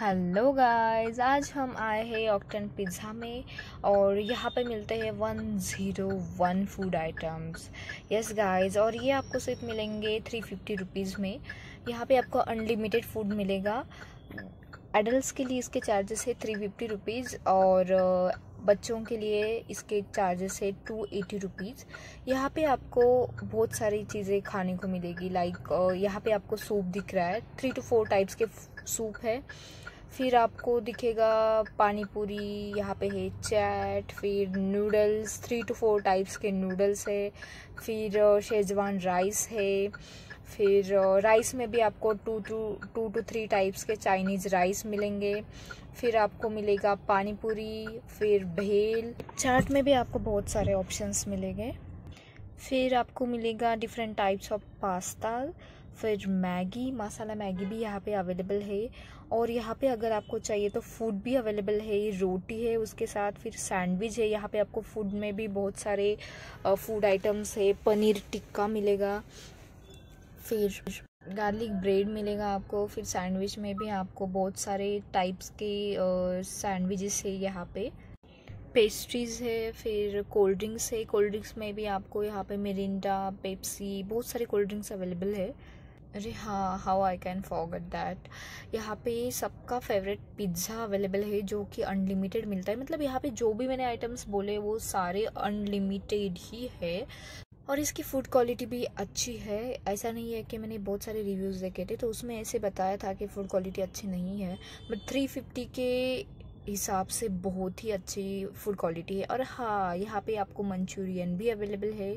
Hello guys आज हम आए हैं ऑक्टन पिज़्ज़ा में और यहाँ पे मिलते हैं one zero one food items yes guys और ये आपको सिर्फ़ मिलेंगे थ्री फिफ्टी रुपीज़ में. यहाँ पे आपको अनलिमिटेड फ़ूड मिलेगा. एडल्ट के लिए इसके चार्जेस है थ्री फिफ्टी रुपीज़ और बच्चों के लिए इसके चार्जेस है टू एटी रुपीज़ यहाँ पे आपको बहुत सारी चीज़ें खाने को मिलेगी लाइक यहाँ पे आपको सूप दिख रहा है थ्री टू फोर टाइप्स के सूप है. फिर आपको दिखेगा पानी पूरी यहाँ पे है चैट फिर noodles three two four types के नूडल्स है. फिर शेजवान राइस है. फिर राइस में भी आपको two two two two three types के चाइनीज़ राइस मिलेंगे। फिर आपको मिलेगा पानी पूरी फिर भेल। चाट में भी आपको बहुत सारे ऑप्शंस मिलेंगे। फिर आपको मिलेगा डिफरेंट टाइप्स ऑफ़ पास्ता फिर मैगी, मसाला मैगी भी यहाँ पे अवेलेबल है। और यहाँ पे अगर आपको चाहिए तो फ़ूड भी अवेलेबल है, रोटी है उसके साथ, फिर सैंडविच है। यहाँ पे आपको फ़ूड में भी बहुत सारे फ़ूड आइटम्स है। पनीर टिक्का मिलेगा। फिर गार्लिक ब्रेड मिलेगा आपको, फिर सैंडविच में भी आपको बहुत सारे टाइप्स के सैंडविचेस है यहाँ पे। पेस्ट्रीज़ है, फिर कोल्ड ड्रिंक्स है। कोल्ड ड्रिंक्स में भी आपको यहाँ पे मिरिंडा, पेप्सी, बहुत सारे कोल्ड ड्रिंक्स अवेलेबल है। अरे हाँ how I can forget that यहाँ पे सबका फेवरेट पिज़्ज़ा अवेलेबल है जो कि अनलिमिटेड मिलता है। मतलब यहाँ पे जो भी मैंने आइटम्स बोले, वो सारे अनलिमिटेड ही है। और इसकी फ़ूड क्वालिटी भी अच्छी है। ऐसा नहीं है कि मैंने बहुत सारे रिव्यूज़ देखे थे तो उसमें ऐसे बताया था कि फ़ूड क्वालिटी अच्छी नहीं है बट थ्री फिफ्टी के हिसाब से बहुत ही अच्छी फ़ूड क्वालिटी है। और हाँ यहाँ पे आपको मंचूरियन भी अवेलेबल है।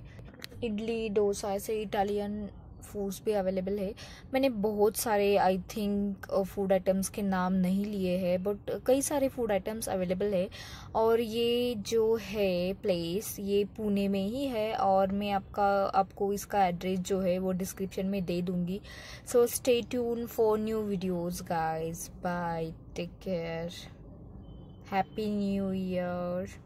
इडली, डोसा, ऐसे इटालियन फूड्स भी अवेलेबल है। मैंने बहुत सारे आई थिंक फ़ूड आइटम्स के नाम नहीं लिए हैं बट कई सारे फ़ूड आइटम्स अवेलेबल है। और ये जो है प्लेस ये पुणे में ही है और मैं आपका, आपको इसका एड्रेस जो है वो डिस्क्रिप्शन में दे दूँगी। So stay tune for new videos guys bye take care happy new year